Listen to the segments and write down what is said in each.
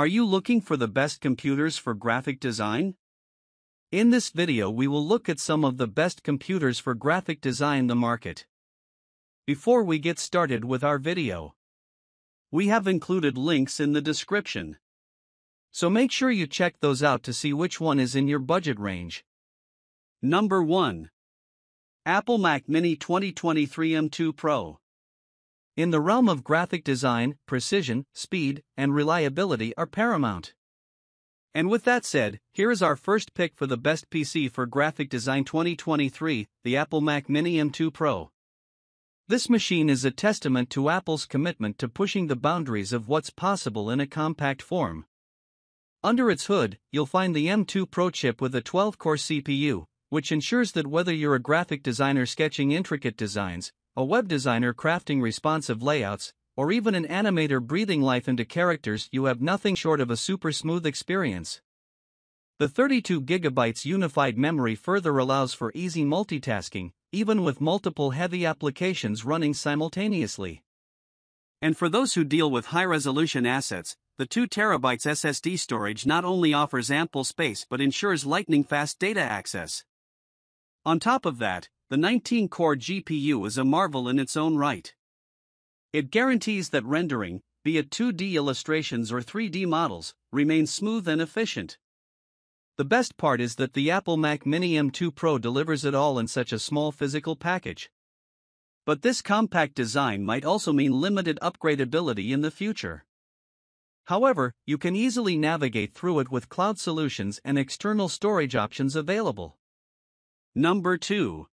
Are you looking for the best computers for graphic design? In this video we will look at some of the best computers for graphic design the market. Before we get started with our video, we have included links in the description. So make sure you check those out to see which one is in your budget range. Number 1. Apple Mac Mini 2023 M2 Pro. In the realm of graphic design, precision, speed, and reliability are paramount. And with that said, here is our first pick for the best PC for graphic design 2023 the Apple Mac Mini M2 Pro. This machine is a testament to Apple's commitment to pushing the boundaries of what's possible in a compact form. Under its hood, you'll find the M2 Pro chip with a 12 core CPU, which ensures that whether you're a graphic designer sketching intricate designs, a web designer crafting responsive layouts, or even an animator breathing life into characters, you have nothing short of a super smooth experience. The 32GB unified memory further allows for easy multitasking, even with multiple heavy applications running simultaneously. And for those who deal with high resolution assets, the 2TB SSD storage not only offers ample space but ensures lightning fast data access. On top of that, the 19 core GPU is a marvel in its own right. It guarantees that rendering, be it 2D illustrations or 3D models, remains smooth and efficient. The best part is that the Apple Mac Mini M2 Pro delivers it all in such a small physical package. But this compact design might also mean limited upgradability in the future. However, you can easily navigate through it with cloud solutions and external storage options available. Number 2.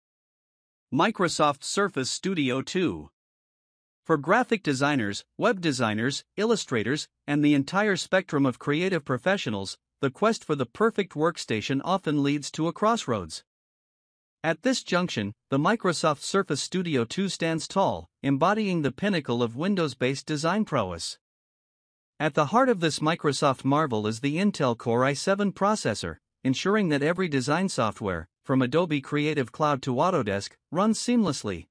Microsoft Surface Studio 2. For graphic designers, web designers, illustrators, and the entire spectrum of creative professionals, the quest for the perfect workstation often leads to a crossroads. At this junction, the Microsoft Surface Studio 2 stands tall, embodying the pinnacle of Windows based design prowess. At the heart of this Microsoft marvel is the Intel Core i7 processor, ensuring that every design software, from Adobe Creative Cloud to Autodesk, runs seamlessly.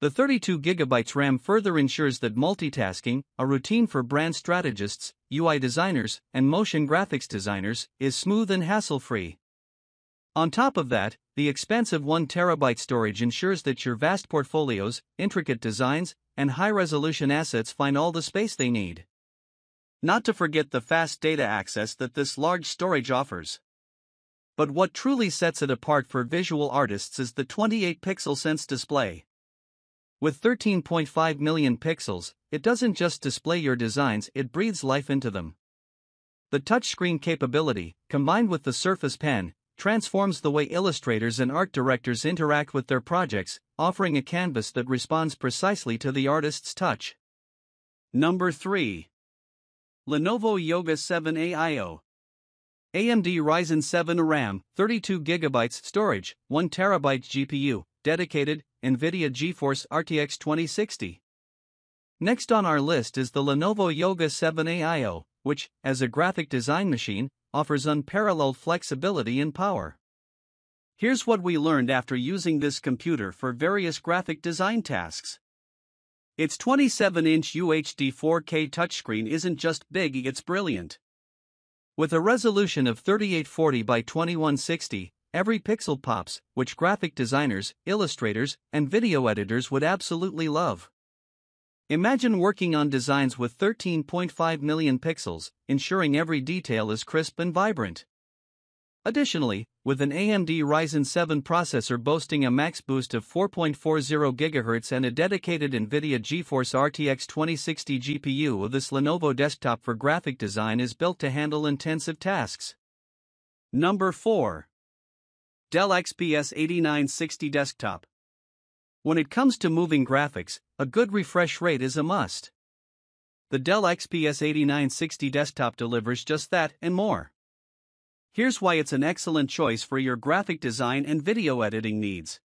The 32GB RAM further ensures that multitasking, a routine for brand strategists, UI designers, and motion graphics designers, is smooth and hassle free. On top of that, the expansive 1TB storage ensures that your vast portfolios, intricate designs, and high resolution assets find all the space they need. Not to forget the fast data access that this large storage offers. But what truly sets it apart for visual artists is the 28 PixelSense display. With 13.5 million pixels, it doesn't just display your designs, it breathes life into them. The touchscreen capability, combined with the Surface Pen, transforms the way illustrators and art directors interact with their projects, offering a canvas that responds precisely to the artist's touch. Number 3. Lenovo Yoga 7 AIO AMD Ryzen 7 RAM, 32GB storage, 1TB GPU, dedicated, NVIDIA GeForce RTX 2060. Next on our list is the Lenovo Yoga 7 AIO, which, as a graphic design machine, offers unparalleled flexibility and power. Here's what we learned after using this computer for various graphic design tasks. Its 27 inch UHD 4K touchscreen isn't just big, it's brilliant. With a resolution of 3840 by 2160, every pixel pops, which graphic designers, illustrators, and video editors would absolutely love. Imagine working on designs with 13.5 million pixels, ensuring every detail is crisp and vibrant. Additionally, with an AMD Ryzen 7 processor boasting a max boost of 4.40 GHz and a dedicated NVIDIA GeForce RTX 2060 GPU, this Lenovo desktop for graphic design is built to handle intensive tasks. Number 4. Dell XPS 8960 Desktop. When it comes to moving graphics, a good refresh rate is a must. The Dell XPS 8960 desktop delivers just that and more. Here's why it's an excellent choice for your graphic design and video editing needs.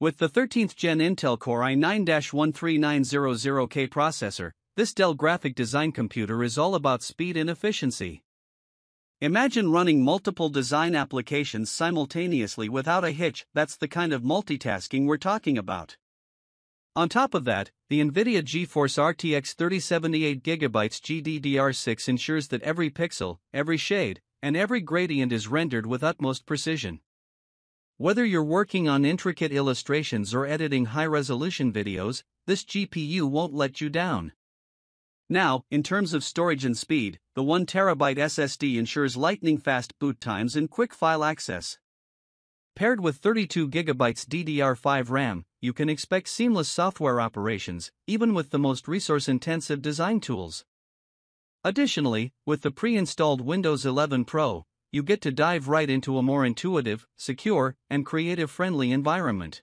With the 13th gen Intel Core i9-13900K processor, this Dell graphic design computer is all about speed and efficiency. Imagine running multiple design applications simultaneously without a hitch, that's the kind of multitasking we're talking about. On top of that, the NVIDIA GeForce RTX 3078 GB GDDR6 ensures that every pixel, every shade, and every gradient is rendered with utmost precision. Whether you're working on intricate illustrations or editing high resolution videos, this GPU won't let you down. Now, in terms of storage and speed, the 1TB SSD ensures lightning fast boot times and quick file access. Paired with 32GB DDR5 RAM, you can expect seamless software operations, even with the most resource intensive design tools. Additionally, with the pre installed Windows 11 Pro, you get to dive right into a more intuitive, secure, and creative friendly environment.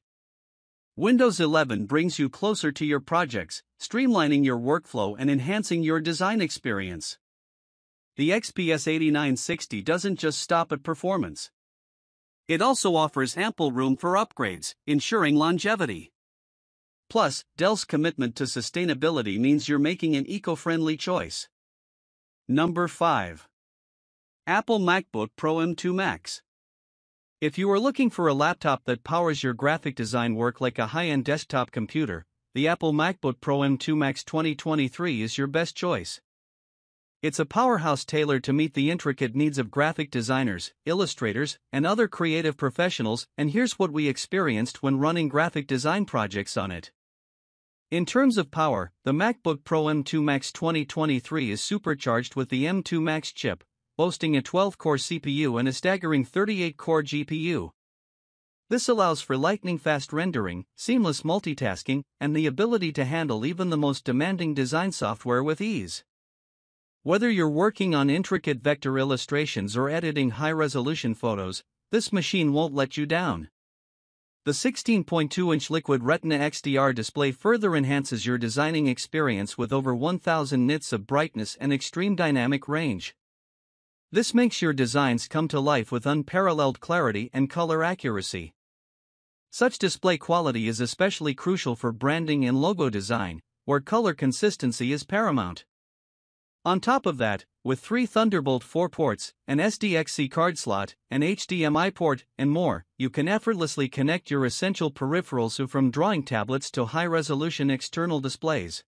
Windows 11 brings you closer to your projects, streamlining your workflow and enhancing your design experience. The XPS 8960 doesn't just stop at performance. It also offers ample room for upgrades, ensuring longevity. Plus, Dell's commitment to sustainability means you're making an eco friendly choice. Number 5. Apple MacBook Pro M2 Max. If you are looking for a laptop that powers your graphic design work like a high end desktop computer, the Apple MacBook Pro M2 Max 2023 is your best choice. It's a powerhouse tailored to meet the intricate needs of graphic designers, illustrators, and other creative professionals, and here's what we experienced when running graphic design projects on it. In terms of power, the MacBook Pro M2 Max 2023 is supercharged with the M2 Max chip, boasting a 12 core CPU and a staggering 38 core GPU. This allows for lightning fast rendering, seamless multitasking, and the ability to handle even the most demanding design software with ease. Whether you're working on intricate vector illustrations or editing high resolution photos, this machine won't let you down. The 16.2 inch Liquid Retina XDR display further enhances your designing experience with over 1000 nits of brightness and extreme dynamic range. This makes your designs come to life with unparalleled clarity and color accuracy. Such display quality is especially crucial for branding and logo design, where color consistency is paramount. On top of that, with three Thunderbolt 4 ports, an SDXC card slot, an HDMI port, and more, you can effortlessly connect your essential peripherals from drawing tablets to high resolution external displays.